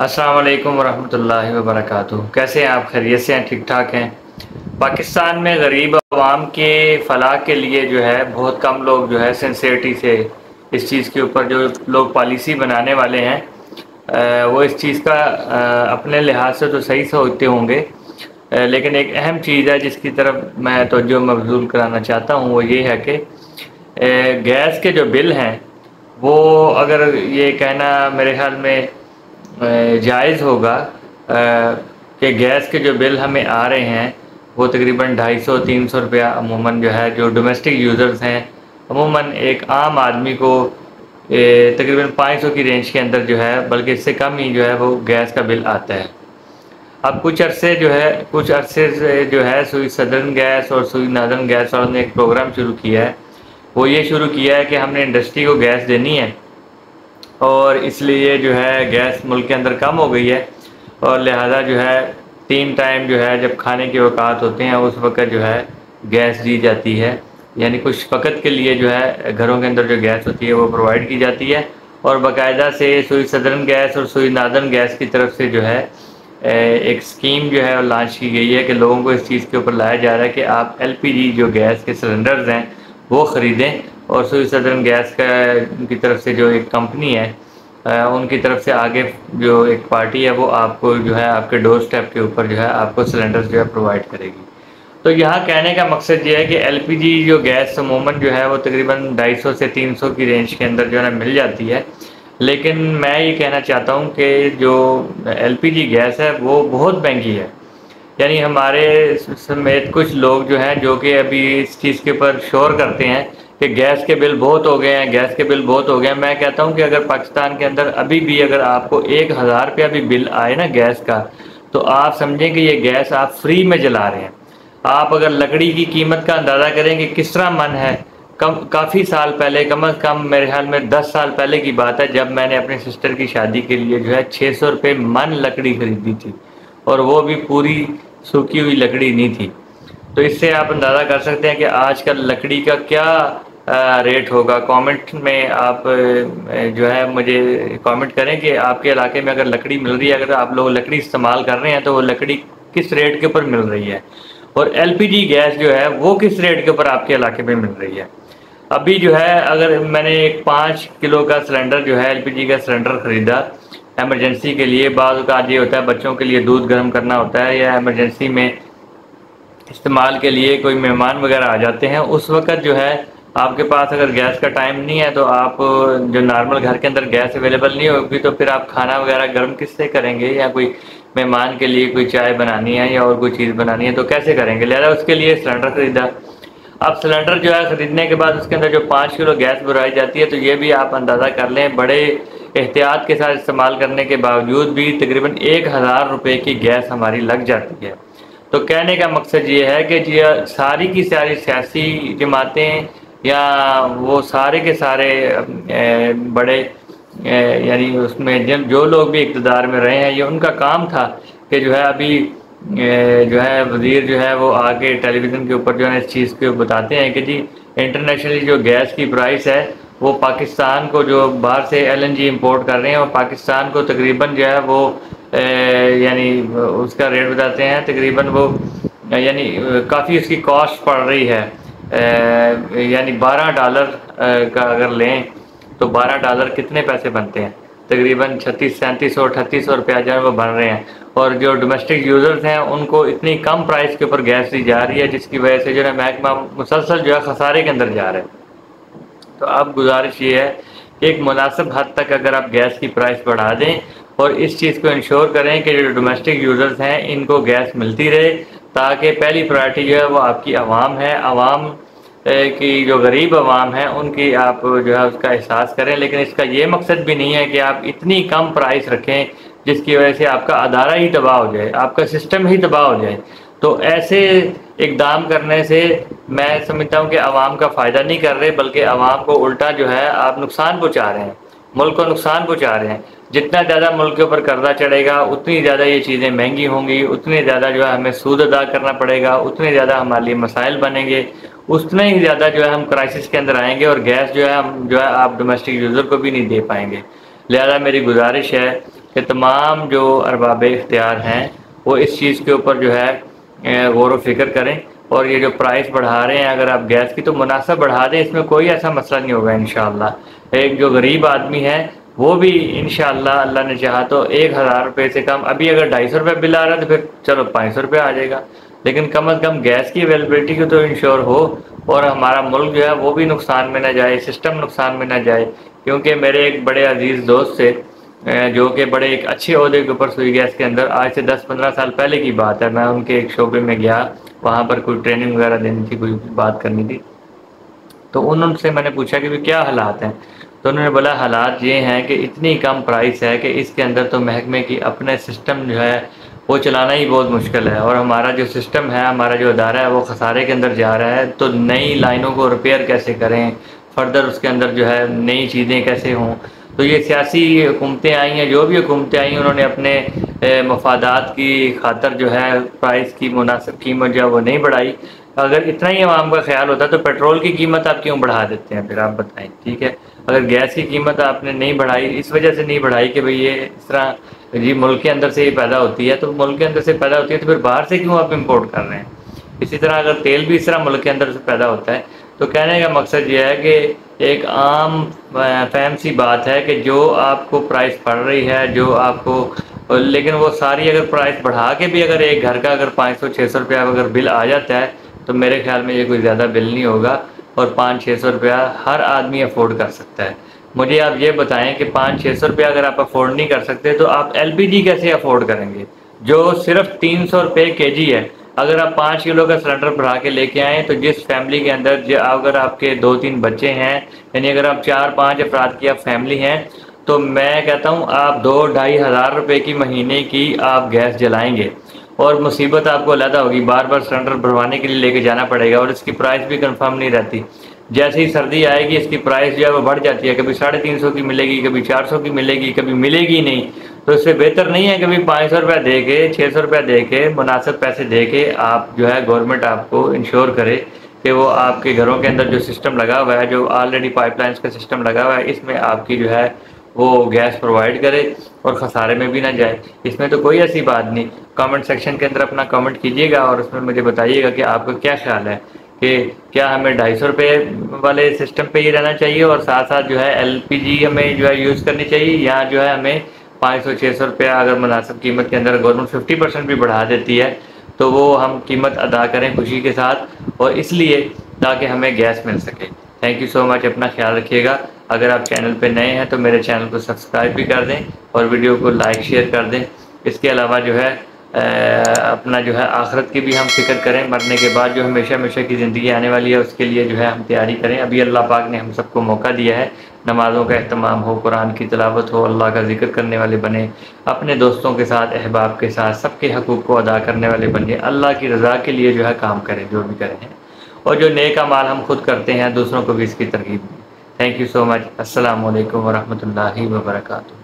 वालेकुम वरहमतुल्लाहि वबरकातुहू। कैसे हैं आप? खैरियत से हैं? ठीक ठाक हैं? पाकिस्तान में गरीब आवाम के फलाह के लिए जो है, बहुत कम लोग जो है सिंसेरिटी से इस चीज़ के ऊपर जो लोग पॉलिसी बनाने वाले हैं वो इस चीज़ का अपने लिहाज से तो सही सोचते होंगे लेकिन एक अहम चीज़ है जिसकी तरफ़ मैं तोज्जो मबजूल कराना चाहता हूँ, वो ये है कि गैस के जो बिल हैं, वो अगर ये कहना मेरे ख्याल में जायज़ होगा कि गैस के जो बिल हमें आ रहे हैं, वो तकरीबन ढाई सौ, तीन सौ रुपया अमूमन जो है, जो डोमेस्टिक यूज़र्स हैं, अमूमन एक आम आदमी को तकरीबन पाँच सौ की रेंज के अंदर जो है, बल्कि इससे कम ही जो है, वो गैस का बिल आता है। अब कुछ अरसे जो है, कुछ अरसे जो है, सुई सदर्न गैस और सुई नादर्न गैस वालों ने एक प्रोग्राम शुरू किया है। वो ये शुरू किया है कि हमने इंडस्ट्री को गैस देनी है और इसलिए जो है गैस मुल्क के अंदर कम हो गई है। और लिहाजा जो है, तीन टाइम जो है जब खाने के अवकात होते हैं, उस वक्त जो है गैस दी जाती है। यानी कुछ वक़्त के लिए जो है, घरों के अंदर जो गैस होती है, वो प्रोवाइड की जाती है। और बाकायदा से सुई सदरन गैस और सुई नादन गैस की तरफ़ से जो है एक स्कीम जो है लॉन्च की गई है कि लोगों को इस चीज़ के ऊपर लाया जा रहा है कि आप एलपीजी जो गैस के सिलेंडर्स हैं, वो ख़रीदें। और सुई सदरन गैस का की तरफ़ से जो एक कंपनी है उनकी तरफ़ से आगे जो एक पार्टी है, वो आपको जो है आपके डोर स्टेप के ऊपर जो है आपको सिलेंडर जो है प्रोवाइड करेगी। तो यहाँ कहने का मकसद ये है कि एलपीजी जो गैस अमूमन जो है वो तकरीबन 250 से 300 की रेंज के अंदर जो है ना मिल जाती है। लेकिन मैं ये कहना चाहता हूँ कि जो एलपीजी गैस है, वो बहुत महँगी है। यानी हमारे समेत कुछ लोग जो हैं, जो कि अभी इस चीज़ के ऊपर शोर करते हैं कि गैस के बिल बहुत हो गए हैं, गैस के बिल बहुत हो गए हैं। मैं कहता हूँ कि अगर पाकिस्तान के अंदर अभी भी अगर आपको एक हज़ार रुपया भी बिल आए ना गैस का तो आप समझें कि ये गैस आप फ्री में जला रहे हैं। आप अगर लकड़ी की कीमत का अंदाज़ा करें कि किस तरह मन है, कम, काफ़ी साल पहले, कम अज़ कम मेरे ख्याल में दस साल पहले की बात है, जब मैंने अपने सिस्टर की शादी के लिए जो है छः सौ रुपये मन लकड़ी खरीदी थी, और वो भी पूरी सूखी हुई लकड़ी नहीं थी। तो इससे आप अंदाज़ा कर सकते हैं कि आजकल लकड़ी का क्या रेट होगा। कमेंट में आप जो है, मुझे कमेंट करें कि आपके इलाके में अगर लकड़ी मिल रही है, अगर आप लोग लकड़ी इस्तेमाल कर रहे हैं तो वो लकड़ी किस रेट के ऊपर मिल रही है? और एलपीजी गैस जो है, वो किस रेट के ऊपर आपके इलाके में मिल रही है? अभी जो है, अगर मैंने एक पाँच किलो का सिलेंडर जो है एलपीजी का सिलेंडर ख़रीदा एमरजेंसी के लिए का ये होता है, बच्चों के लिए दूध गर्म करना होता है, या एमरजेंसी में इस्तेमाल के लिए कोई मेहमान वगैरह आ जाते हैं, उस वक्त जो है आपके पास अगर गैस का टाइम नहीं है तो आप जो नॉर्मल घर के अंदर गैस अवेलेबल नहीं होगी तो फिर आप खाना वगैरह गर्म किससे करेंगे या कोई मेहमान के लिए कोई चाय बनानी है या और कोई चीज़ बनानी है तो कैसे करेंगे? लिहाजा उसके लिए सिलेंडर ख़रीदा। अब सिलेंडर जो है ख़रीदने के बाद उसके अंदर जो पाँच किलो गैस बुराई जाती है तो ये भी आप अंदाज़ा कर लें, बड़े एहतियात के साथ इस्तेमाल करने के बावजूद भी तकरीबन एक हज़ार रुपये की गैस हमारी लग जाती है। तो कहने का मकसद ये है कि जी, सारी की सारी सियासी जमातें या वो सारे के सारे बड़े यानी उसमें जिन, जो लोग भी इकतदार में रहे हैं, ये उनका काम था कि जो है अभी जो है वज़ीर जो है वो आके टेलीविज़न के ऊपर जो है इस चीज़ को बताते हैं कि जी, इंटरनेशनली जो गैस की प्राइस है, वो पाकिस्तान को जो बाहर से एलएनजी इंपोर्ट कर रहे हैं और पाकिस्तान को तकरीबन जो है वो यानी उसका रेट बताते हैं, तकरीबन वो, यानी काफ़ी उसकी कॉस्ट पड़ रही है। यानी 12 डॉलर का अगर लें तो 12 डॉलर कितने पैसे बनते हैं? तकरीबन छत्तीस, सैंतीस सौ अठतीस सौ रुपया जो वो बन रहे हैं। और जो डोमेस्टिक यूज़र्स हैं, उनको इतनी कम प्राइस के ऊपर गैस दी जा रही है, जिसकी वजह से जो है महकमा मुसलसल जो है खसारे के अंदर जा रहे हैं। तो अब गुजारिश ये है कि एक मुनासिब हद तक अगर आप गैस की प्राइस बढ़ा दें, और इस चीज़ को इंश्योर करें कि जो डोमेस्टिक यूज़र्स हैं, इनको गैस मिलती रहे ताकि पहली प्रायोरिटी जो है वो आपकी आवाम है। आवाम की जो गरीब आवाम है, उनकी आप जो है उसका एहसास करें। लेकिन इसका ये मकसद भी नहीं है कि आप इतनी कम प्राइस रखें, जिसकी वजह से आपका अदारा ही तबाह हो जाए, आपका सिस्टम ही तबाह हो जाए। तो ऐसे इकदाम करने से मैं समझता हूँ कि आवाम का फ़ायदा नहीं कर रहे, बल्कि आवाम को उल्टा जो है आप नुकसान पहुँचा रहे हैं। मुल्क को नुकसान पहुँचा रहे हैं। जितना ज़्यादा मुल्क के ऊपर कर्जा चढ़ेगा, उतनी ज़्यादा ये चीज़ें महँगी होंगी, उतनी ज़्यादा जो है हमें सूद अदा करना पड़ेगा, उतने ज़्यादा हमारे लिए मसाइल बनेंगे, उतने ही ज़्यादा जो है हम क्राइसिस के अंदर आएँगे और गैस जो है हम जो है आप डोमेस्टिक यूज़र को भी नहीं दे पाएँगे। लिहाजा मेरी गुजारिश है कि तमाम जो अरबाब इख्तियार हैं, वो इस चीज़ के ऊपर जो है गौर व फ़िक्र करें। और ये जो प्राइस बढ़ा रहे हैं, अगर आप गैस की तो मुनासब बढ़ा दें, इसमें कोई ऐसा मसला नहीं होगा इन एक जो गरीब आदमी है, वो भी इन अल्लाह ने चाहा तो एक हज़ार रुपये से कम, अभी अगर ढाई सौ रुपये बिल आ रहा है तो फिर चलो पाँच सौ रुपये आ जाएगा। लेकिन कम अज़ कम गैस की अवेलेबिलिटी को तो इंश्योर हो, और हमारा मुल्क जो है, वो भी नुकसान में ना जाए सिस्टम नुकसान में ना जाए। क्योंकि मेरे एक बड़े अज़ीज़ दोस्त से जो कि बड़े एक अच्छे अहदे के ऊपर सुई गैस के अंदर, आज से 10-15 साल पहले की बात है, मैं उनके एक शोबे में गया। वहाँ पर कोई ट्रेनिंग वगैरह देनी थी, कोई बात करनी थी। तो उनसे मैंने पूछा कि भाई क्या हालात हैं? तो उन्होंने बोला, हालात ये हैं कि इतनी कम प्राइस है कि इसके अंदर तो महकमे की अपने सिस्टम जो है, वो चलाना ही बहुत मुश्किल है। और हमारा जो सिस्टम है, हमारा जो अदारा है, वो खसारे के अंदर जा रहा है। तो नई लाइनों को रिपेयर कैसे करें? फर्दर उसके अंदर जो है, नई चीज़ें कैसे हों? तो ये सियासी हुकूमतें आई हैं, जो भी हुकूमतें आई हैं, उन्होंने अपने मफादात की खातर जो है, प्राइस की मुनासिब कीमत जो है, वो नहीं बढ़ाई। अगर इतना ही आवाम का ख्याल होता तो पेट्रोल की कीमत आप क्यों बढ़ा देते हैं? फिर आप बताएँ, ठीक है? अगर गैस की कीमत आपने नहीं बढ़ाई, इस वजह से नहीं बढ़ाई कि भाई ये इस तरह, जी, मुल्क के अंदर से ही पैदा होती है तो मुल्क के अंदर से पैदा होती है तो फिर बाहर से क्यों आप इम्पोर्ट कर रहे हैं? इसी तरह अगर तेल भी इस तरह मुल्क के अंदर से पैदा होता है तो कहने का मकसद ये है कि एक आम फहम सी बात है कि जो आपको प्राइस पड़ रही है, जो आपको लेकिन वो सारी अगर प्राइस बढ़ा के भी अगर एक घर का अगर पाँच सौ छः सौ रुपया अगर बिल आ जाता है तो मेरे ख्याल में ये कोई ज़्यादा बिल नहीं होगा और पाँच छः सौ रुपया हर आदमी अफोर्ड कर सकता है। मुझे आप ये बताएँ कि पाँच छः सौ रुपया अगर आप अफोर्ड नहीं कर सकते तो आप एलपीजी कैसे अफोर्ड करेंगे? जो सिर्फ़ तीन सौ रुपये के जी है अगर आप पाँच किलो का सिलेंडर भरा के लेके आएँ तो जिस फैमिली के अंदर जो, अगर आपके दो तीन बच्चे हैं, यानी अगर आप चार पाँच अफराद की आप फैमिली हैं तो मैं कहता हूँ, आप दो ढाई हज़ार रुपये की महीने की आप गैस जलाएँगे। और मुसीबत आपको अलहदा होगी बार बार सिलेंडर भरवाने के लिए लेके जाना पड़ेगा और इसकी प्राइस भी कंफर्म नहीं रहती। जैसे ही सर्दी आएगी, इसकी प्राइस जो है वो बढ़ जाती है, कभी साढ़े तीन सौ की मिलेगी, कभी चार सौ की मिलेगी, कभी मिलेगी नहीं। तो इससे बेहतर नहीं है कि भाई पाँच सौ रुपया दे के छः सौ रुपया दे के, मुनासिब पैसे दे के आप जो है गवर्नमेंट आपको इंश्योर करे कि वो आपके घरों के अंदर जो सिस्टम लगा हुआ है, जो ऑलरेडी पाइपलाइंस का सिस्टम लगा हुआ है, इसमें आपकी जो है वो गैस प्रोवाइड करे और खसारे में भी ना जाए। इसमें तो कोई ऐसी बात नहीं। कमेंट सेक्शन के अंदर अपना कमेंट कीजिएगा और उसमें मुझे बताइएगा कि आपका क्या ख्याल है कि क्या हमें ढाई सौ रुपये वाले सिस्टम पे ही रहना चाहिए और साथ साथ जो है एलपीजी हमें जो है यूज़ करनी चाहिए या जो है हमें पाँच सौ छः सौ रुपया अगर मुनासिब कीमत के अंदर गवर्नमेंट फिफ्टी परसेंट भी बढ़ा देती है तो वो हम कीमत अदा करें खुशी के साथ और इसलिए ताकि हमें गैस मिल सके। थैंक यू सो मच अपना ख्याल रखिएगा। अगर आप चैनल पर नए हैं तो मेरे चैनल को सब्सक्राइब भी कर दें और वीडियो को लाइक, शेयर कर दें। इसके अलावा जो है अपना जो है आखरत की भी हम फ़िक्र करें, मरने के बाद जो हमेशा हमेशा की ज़िंदगी आने वाली है, उसके लिए जो है हम तैयारी करें। अभी अल्लाह पाक ने हम सबको मौका दिया है, नमाज़ों का अहतमाम हो, कुरान की तलावत हो, अल्लाह का ज़िक्र करने वाले बने, अपने दोस्तों के साथ, अहबाब के साथ, सबके हकूक़ को अदा करने वाले बने, अल्लाह की रज़ा के लिए जो है काम करें, जो भी करें। और जो नेक माल हम खुद करते हैं, दूसरों को भी इसकी तरकीब दें। थैंक यू सो मच अस्सलाम वालेकुम वरहमतुल्लाहि व बरकातुहू